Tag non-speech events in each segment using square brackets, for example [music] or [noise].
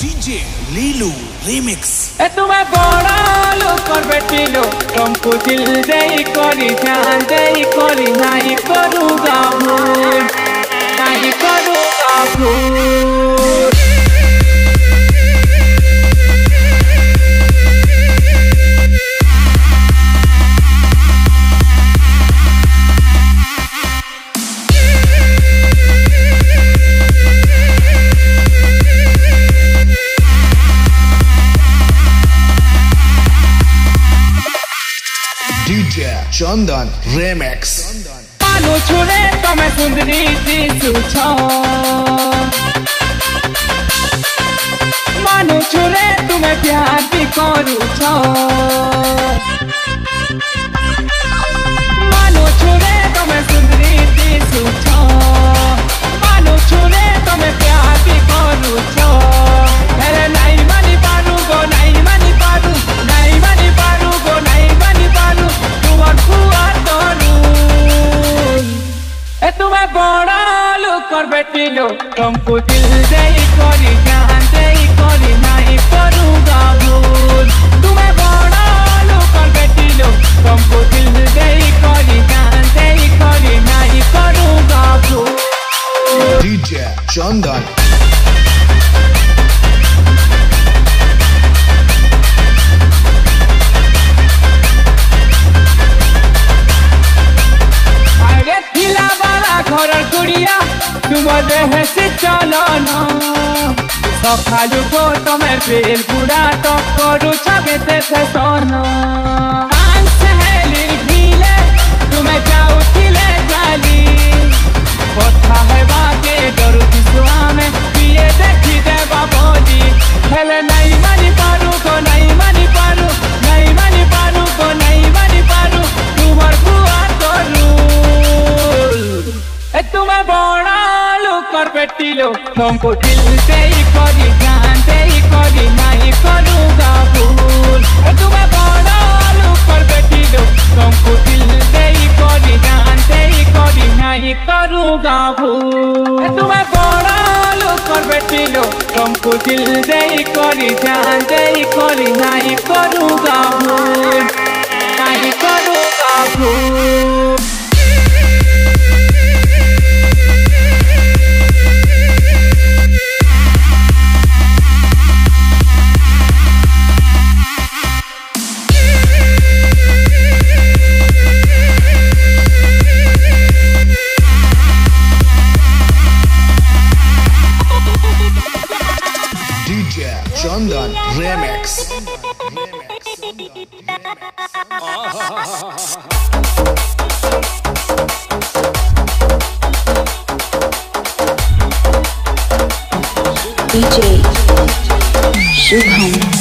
DJ लीलू remix. ए तुमे बड़ा लोकर बेटिलो तुमको दिल दे करी जान दे करी, नाही करूगा भूल, नाही करूगा भूल। चंदन रेमेक्स मानो छुरे तो मैं सुंदरी थी सुछा मानो छुरे तुम्हें तो प्यार भी करू छो मानो छुरे तो मैं सुंदरी थी सुछा मानो छुरे तो मैं বেটিলো তমকু দিল দেই করি জ্ঞান দেই করি নাই করু গাভুল তুমি বড় লোকর বেটিলো তমকু দিল দেই করি জ্ঞান দেই করি নাই করু গাভুল DJ Chandan আরে থিলা বালা ঘরের কুড়িয়া তুমো দেহে সে চলন সকালু গো তমে বেল বুড়া টক করু ছবেতে ফেসন হেলির ভিলে তুমে যাও থিলে চালি কথা लो हमको दिल से ही खोरी जान से ही खोरी नहीं करूँगा भूल तुम्हें बड़ा आलू पर बैठी लो हमको दिल से ही खोरी जान से ही खोरी नहीं करूँगा भूल तुम्हें बड़ा आलू पर बैठी लो हमको दिल से ही खोरी जान से ही खोरी नहीं करूँगा Chandan Remix. DJ Shubham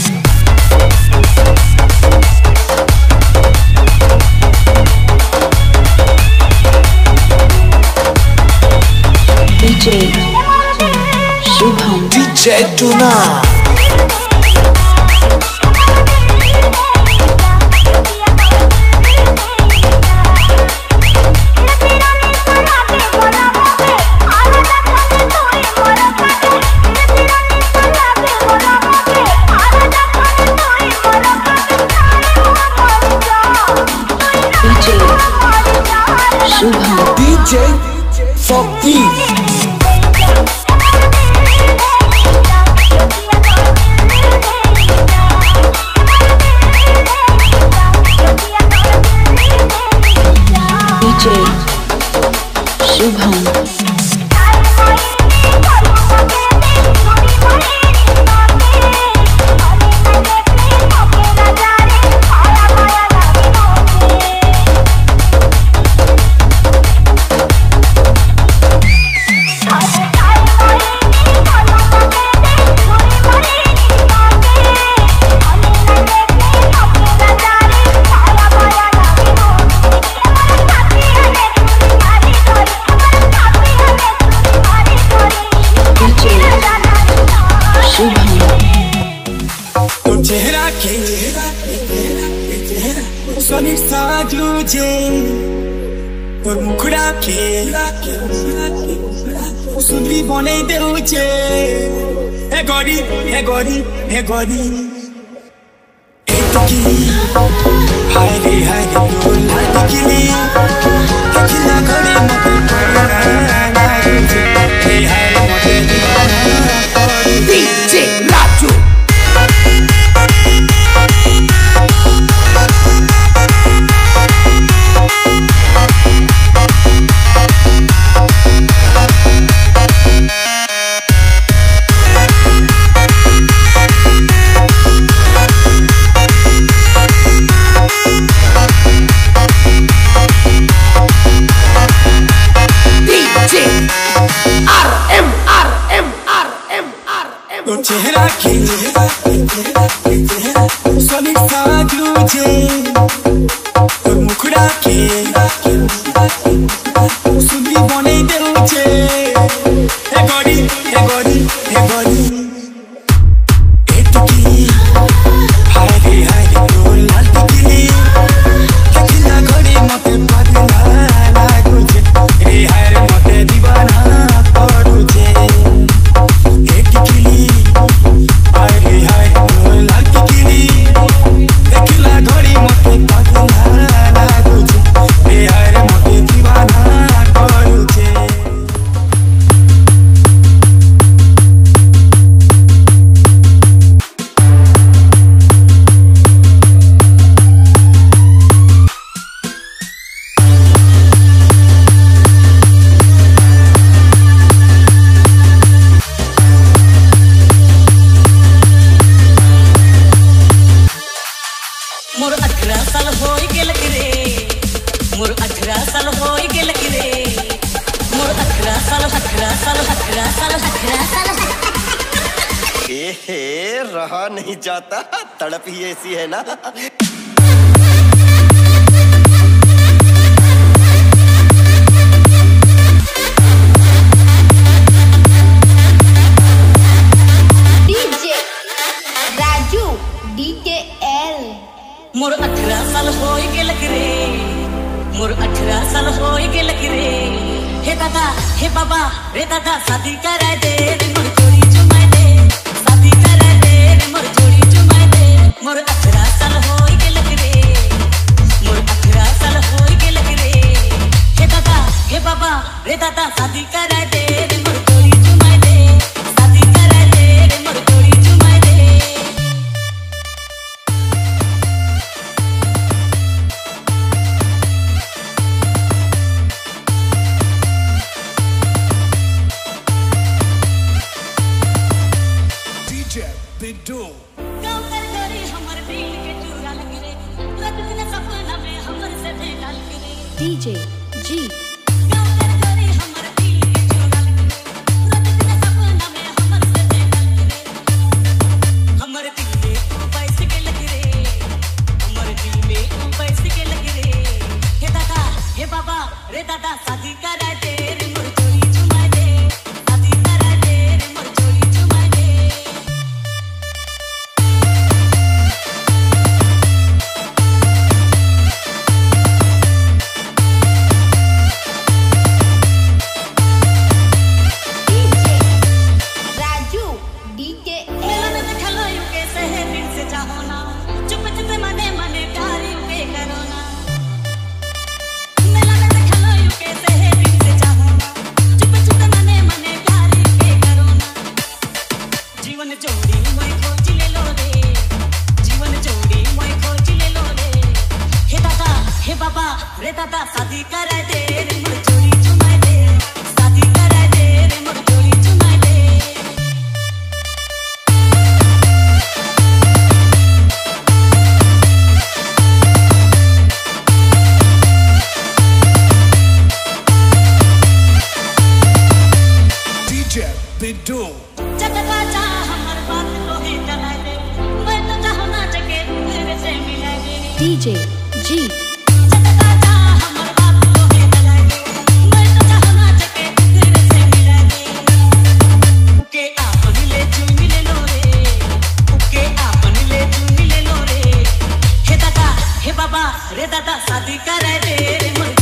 生意。lucky. Usubi bone de uche. Egori, egori, egori. Etiki, hari hari bola tikili. Tikila kore mapana na na na. Hey hey. Só me está de um dia Eu me curar aqui हे [laughs] रहा नहीं जाता। तड़प ही ऐसी है ना। मोर अठारह साल हो गए रे। मोर अठारह साल हो गए रे। हे दादा हे बाबा रे दादा शादी करा दे। रे दादा शादी करे दे रे